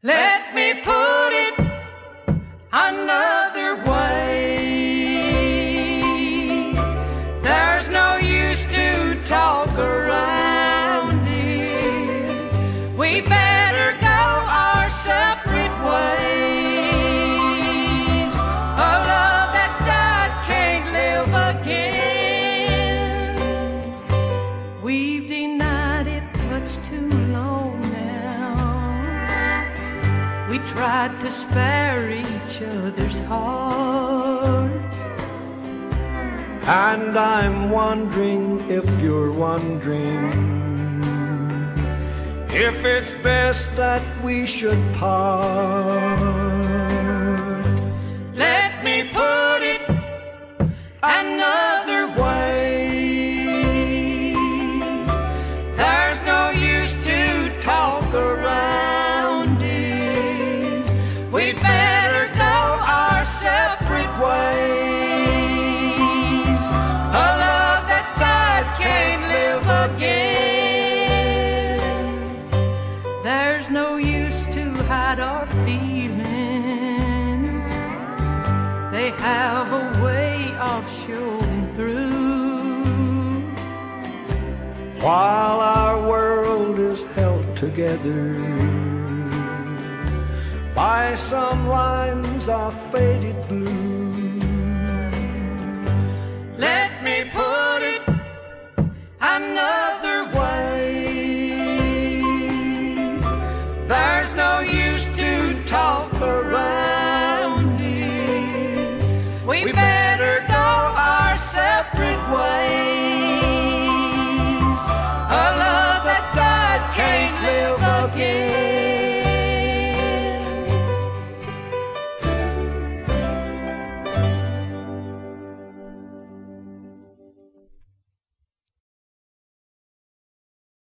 Let me put it another way. There's no use to talk around it. We better We tried to spare each other's hearts. And I'm wondering if you're wondering if it's best that we should part. We better go our separate ways. A love that's died can't live again. There's no use to hide our feelings. They have a way of showing through. While our world is held together by some lines of faded blue.